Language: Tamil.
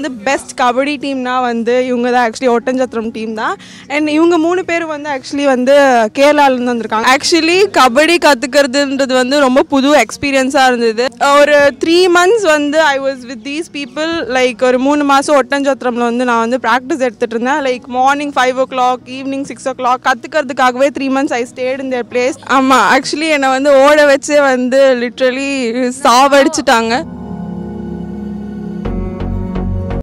வந்து பெஸ்ட் கபடி டீம்னா வந்து இவங்க தான் ஆக்சுவலி ஒட்டஞ்சத்திரம் டீம் தான் அண்ட் இவங்க மூணு பேர் வந்து ஆக்சுவலி வந்து கேரளாலேருந்து வந்திருக்காங்க. ஆக்சுவலி கபடி கற்றுக்கிறதுன்றது வந்து ரொம்ப புது எக்ஸ்பீரியன்ஸாக இருந்தது. ஒரு த்ரீ மந்த்ஸ் வந்து I was with these people like ஒரு மூணு மாதம் ஒட்டஞ்சத்திரமில் வந்து நான் வந்து ப்ராக்டிஸ் எடுத்துகிட்டு இருந்தேன் like morning five o'clock evening six o'clock கற்றுக்கிறதுக்காகவே three months I stayed in there place ஆமாம் ஆக்சுவலி என்னை வந்து ஓட வச்சே வந்து லிட்ரலி சாவடிச்சிட்டாங்க.